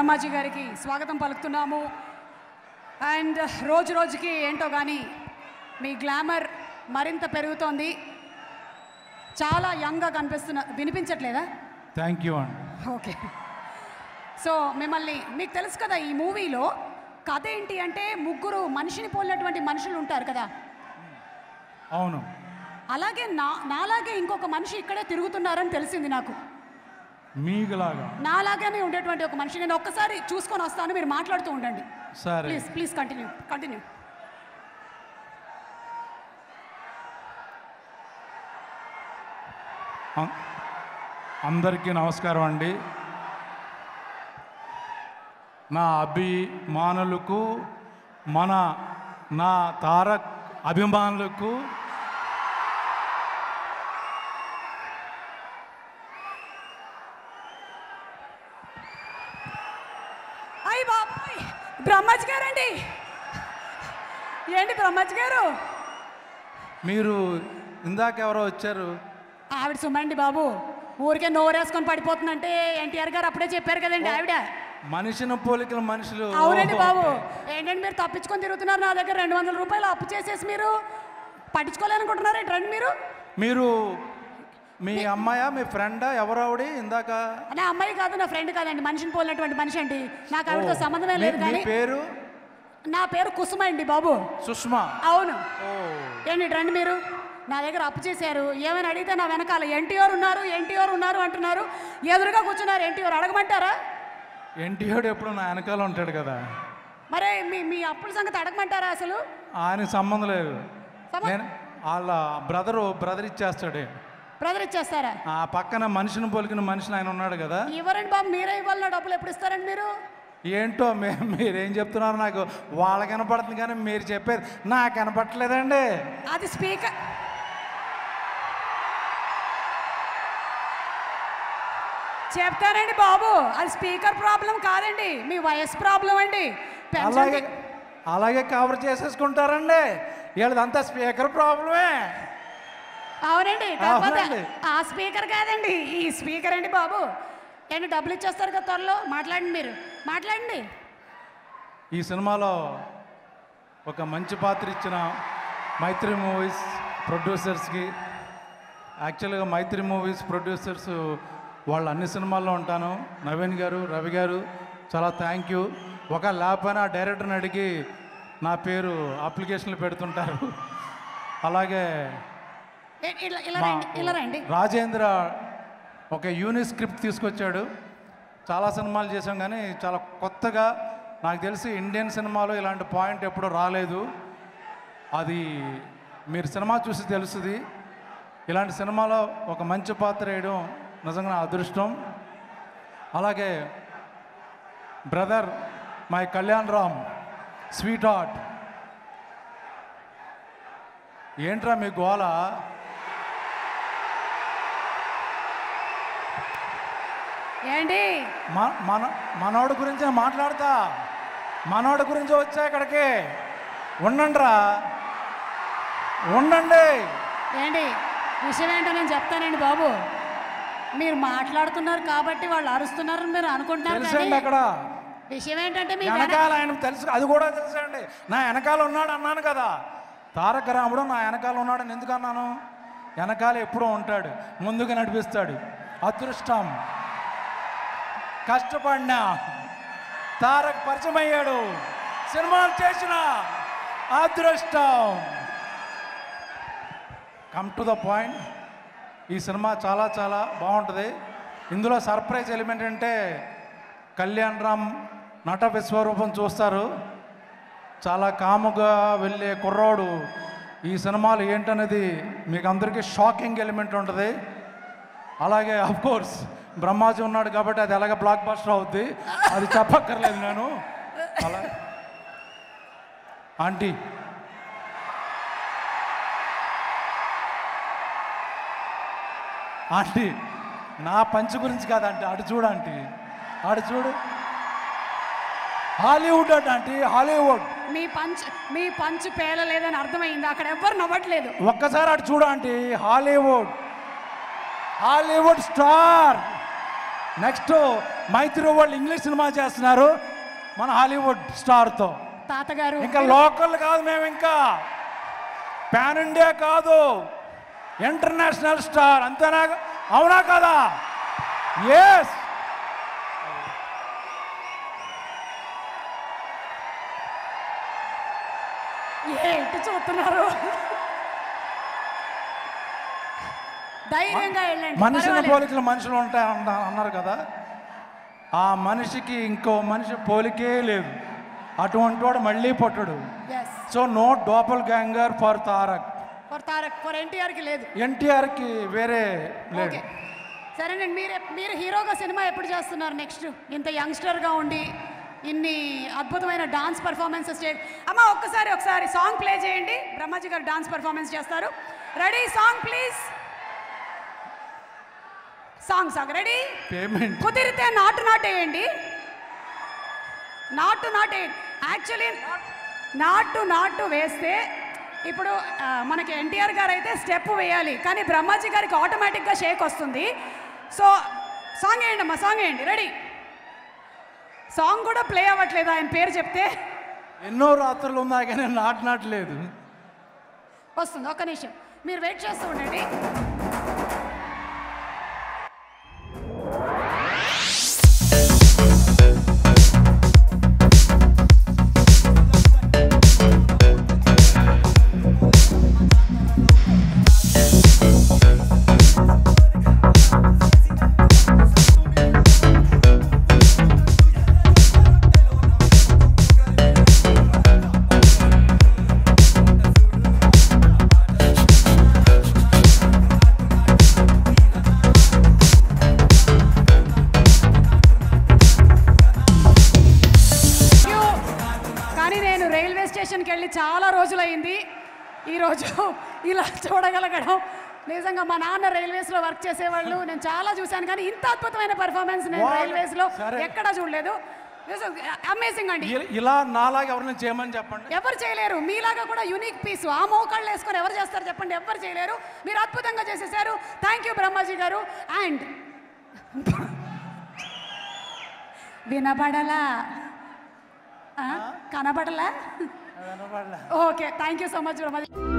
బ్రహ్మాజీ గారికి స్వాగతం పలుకుతున్నాము. అండ్ రోజు రోజుకి ఏంటో కానీ మీ గ్లామర్ మరింత పెరుగుతోంది. చాలా యంగ్గా కనిపిస్తున్న వినిపించట్లేదా? థ్యాంక్ యూ అండి ఓకే. సో మిమ్మల్ని మీకు తెలుసు కదా ఈ మూవీలో కథ ఏంటి అంటే ముగ్గురు మనిషిని పోలినటువంటి మనుషులు ఉంటారు కదా? అవును. అలాగే నా నాలాగే ఇంకొక మనిషి ఇక్కడే తిరుగుతున్నారని తెలిసింది నాకు. మీకులాగా. నాలాగానే ఉండేటువంటి ఒక మనిషి నేను ఒక్కసారి చూసుకొని వస్తాను మీరు మాట్లాడుతూ ఉండండి. సరే. ప్లీజ్ ప్లీజ్ కంటిన్యూ కంటిన్యూ అందరికీ నమస్కారం అండి. నా అభిమానులకు మన నా తారక్ అభిమానులకు బ్రహ్మజ్ గారండి. ఏంటి బ్రహ్మజ్ గారు? మీరు ఇందాక ఎవరో వచ్చారు. ఆవిడ సుమండి బాబు. ఊరికే నోరేసుకొని పడిపోతుందంటే ఎన్టీఆర్ గారు అప్పుడే చెప్పారు కదండి ఆవిడ. మనిషిని పోలికల మనుషులు. అవునండి బాబు. ఏంటంటే మీరు తప్పించుకొని తిరుగుతున్నారు నా దగ్గర రెండు వందల రూపాయలు అప్పు చేసేసి మీరు పట్టించుకోవాలనుకుంటున్నారు ఏంటండి మీరు? మీరు మీ అమ్మాయా మీ ఫ్రెండా ఎవరు ఆవిడ ఇందాక? నా అమ్మాయి కాదు నా ఫ్రెండ్ కాదండి. మనిషిని పోలినటువంటి మనిషి అండి. నాకు ఆవిడతో సంబంధమే లేదు కానీ పేరు? నా పేరు కుసుమ అండి బాబు. సుష్మా. అవును. ఏంటి రండి మీరు. నా దగ్గర అప్పు చేశారు. ఏమైనా అడిగితే నా వెనకాల ఎన్టీఆర్ ఉన్నారు ఎన్టీఆర్ ఉన్నారు అంటున్నారు. ఎదురుగా కూర్చున్నారు ఎన్టీఆర్. అడగమంటారా? ఎన్టీఆర్ ఎప్పుడు నా వెనకాల ఉంటాడు కదా. మరే మీ మీ అప్పుల సంగతి అడగమంటారా అసలు? ఆయనకి సంబంధం లేదు. వాళ్ళ బ్రదరు బ్రదర్ ఇచ్చేస్తాడు. బ్రదర్ ఇచ్చేస్తారా? ఆ పక్కన మనిషిని పోలికిన మనిషిని ఆయన ఉన్నాడు కదా. ఇవ్వరండి బాబు? మీరే ఇవ్వాలి నా డబ్బులు ఎప్పుడు ఇస్తారండి మీరు? ఏంటో మే మీరేం చెప్తున్నారు నాకు? వాళ్ళకి కనపడుతుంది కానీ మీరు చెప్పేది నాకు కనపడట్లేదండి. అది స్పీకర్. చెప్తానండి బాబు అది స్పీకర్ ప్రాబ్లం కాదండి మీ వయసు ప్రాబ్లం అండి. అలాగే అలాగే కవర్ చేసేసుకుంటారండి. వీళ్ళదంతా స్పీకర్ ప్రాబ్లమే. అవునండి కాకపోతే. ఆ స్పీకర్ కాదండి. ఈ స్పీకర్ అండి బాబు. ఏంటి డబ్బులు ఇచ్చేస్తారు కదా త్వరలో? మాట్లాడండి మీరు. మాట్లాడండి. ఈ సినిమాలో ఒక మంచి పాత్ర ఇచ్చిన మైత్రి మూవీస్ ప్రొడ్యూసర్స్కి యాక్చువల్గా మైత్రి మూవీస్ ప్రొడ్యూసర్స్ వాళ్ళు అన్ని సినిమాల్లో ఉంటాను. నవీన్ గారు రవి గారు చాలా థ్యాంక్ యూ ఒక లేకపోయినా డైరెక్టర్ని అడిగి నా పేరు అప్లికేషన్లు పెడుతుంటారు. అలాగే రాజేంద్ర ఒక యూని స్క్రిప్ట్ తీసుకొచ్చాడు. చాలా సినిమాలు చేసాం కానీ చాలా కొత్తగా నాకు తెలిసి ఇండియన్ సినిమాలో ఇలాంటి పాయింట్ ఎప్పుడూ రాలేదు. అది మీరు సినిమా చూసి తెలుస్తుంది ఇలాంటి సినిమాలో ఒక మంచి పాత్ర వేయడం నిజంగా నా అదృష్టం. అలాగే brother my Kalyan Ram sweetheart. ఏంట్రా మీ గోల? ఏంటి? మన మనోడి గురించి మాట్లాడతా. మనోడి గురించి వచ్చా ఇక్కడికి? ఉండండిరా. ఉండండి. ఏంటి? విషయం ఏంటో నేను చెప్తానండి బాబు. మీరు మాట్లాడుతున్నారు కాబట్టి వాళ్ళు అరుస్తున్నారని మీరు అనుకుంటున్నారు కానీ అక్కడ. విషయం ఏంటంటే మీ వెన- వెనకాల ఆయన తెలుసు. అది కూడా తెలుసండి. నా వెనకాల ఉన్నాడు అన్నాను కదా. తారక రాముడు నా వెనకాల ఉన్నాడని ఎందుకు అన్నాను? వెనకాల ఎప్పుడూ ఉంటాడు. ముందుకు నడిపిస్తాడు. అదృష్టం. కష్టపడినా తారక్ పరిచయం అయ్యాడు సినిమాలు చేసిన అదృష్టం. కమ్ టు ద పాయింట్ ఈ సినిమా చాలా చాలా బాగుంటుంది. ఇందులో సర్ప్రైజ్ ఎలిమెంట్ అంటే కళ్యాణ్ రామ్ నట విశ్వరూపం చూస్తారు. చాలా కాముగా వెళ్ళే కుర్రోడు. ఈ సినిమాలు ఏంటనేది మీకు అందరికీ షాకింగ్ ఎలిమెంట్ ఉంటుంది. అలాగే అఫ్కోర్స్ కోర్స్ బ్రహ్మాజీ ఉన్నాడు కాబట్టి అది ఎలాగ బ్లాక్ బస్టర్ అవుద్ది? అది చెప్పక్కర్లేదు నేను. అలా. ఆంటీ. ఆంటీ నా పంచ్ గురించి కాదంటే అటు చూడు ఆంటీ. అటు చూడు. హాలీవుడ్ అంట ఆంటీ హాలీవుడ్. మీ పంచ్ మీ పంచ్ పేలలేదని అర్థమైంది. అక్కడ ఎవ్వరు నవ్వట్లేదు. ఒక్కసారి అటు చూడు aunty Hollywood. Hollywood star. Next Mythri వాళ్ళు ఇంగ్లీష్ సినిమా చేస్తున్నారు మన హాలీవుడ్ స్టార్తో. తాతగారు. ఇంకా లోకల్ కాదు మేము ఇంకా. పాన్ ఇండియా కాదు. International star. అంతేనా? అవునా కదా? ఎస్ ఏంటి చూస్తున్నారు? ధైర్యంగా వెళ్ళండి. మనుషుల. పోలికలు మనుషులు ఉంటాయి అన్న- అన్నారు కదా. ఆ మనిషికి ఇంకో మనిషి పోలికే లేదు. అటువంటి వాడు మళ్ళీ పుట్టడు. So no doppelganger for Tarak for Tarak for ఎన్టీఆర్కి లేదు. ఎన్టీఆర్కి వేరే లేదు. సరేనండి మీరు మీరు హీరోగా సినిమా ఎప్పుడు చేస్తున్నారు నెక్స్ట్? ఇంత యంగ్స్టర్గా ఉండి ఇన్ని అద్భుతమైన డాన్స్ పర్ఫార్మెన్సెస్ చే అమ్మ ఒక్కసారి ఒకసారి సాంగ్ ప్లే చేయండి. బ్రహ్మాజీ గారు డాన్స్ పర్ఫార్మెన్స్ చేస్తారు. Ready song please song song ready payment కుదిరితే నాటు నాటేయండి నాటు నాటేయండి యాక్చువల్లీ నాటు నాటు వేస్తే ఇప్పుడు మనకి ఎన్టీఆర్ గారు అయితే స్టెప్ వేయాలి. కానీ బ్రహ్మాజీ గారికి ఆటోమేటిక్గా షేక్ వస్తుంది. సో సాంగ్ వేయండి అమ్మా సాంగ్ వేయండి. రెడీ సాంగ్ కూడా ప్లే అవ్వట్లేదు. ఆయన పేరు చెప్తే ఎన్నో రాత్రులు ఉన్నా కానీ నాట్ నాట్ లేదు. వస్తుంది. ఒక్క నిమిషం. మీరు వెయిట్ చేస్తూ ఉండండి. చాలా రోజులైంది. ఈరోజు ఇలా చూడగలగడం. నిజంగా మా నాన్న రైల్వేస్లో వర్క్ చేసేవాళ్ళు. నేను చాలా చూశాను. కానీ ఇంత అద్భుతమైన పర్ఫార్మెన్స్ నేను. రైల్వేస్లో. ఎక్కడా చూడలేదు. అమేజింగ్ అండి. ఇలా నాలాగా ఎవరిని చేయమని చెప్పండి. ఎవరు చేయలేరు. మీలాగా కూడా యూనిక్ పీస్ ఆ మోకాళ్ళు వేసుకొని ఎవరు చేస్తారు చెప్పండి. ఎవరు చేయలేరు. మీరు అద్భుతంగా చేసేసారు. థ్యాంక్ యూ బ్రహ్మాజీ గారు. అండ్ వినబడలా? కనబడలా? Okay thank you so much Brahmaji